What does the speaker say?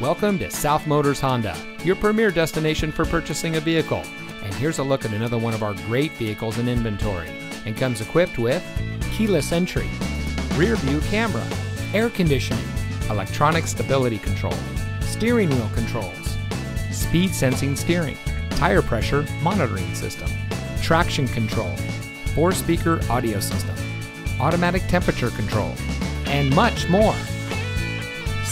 Welcome to South Motors Honda, your premier destination for purchasing a vehicle. And here's a look at another one of our great vehicles in inventory and comes equipped with keyless entry, rear view camera, air conditioning, electronic stability control, steering wheel controls, speed sensing steering, tire pressure monitoring system, traction control, four speaker audio system, automatic temperature control, and much more.